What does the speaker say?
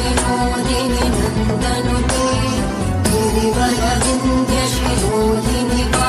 विनोदिनि नन्दनुते ोधिनि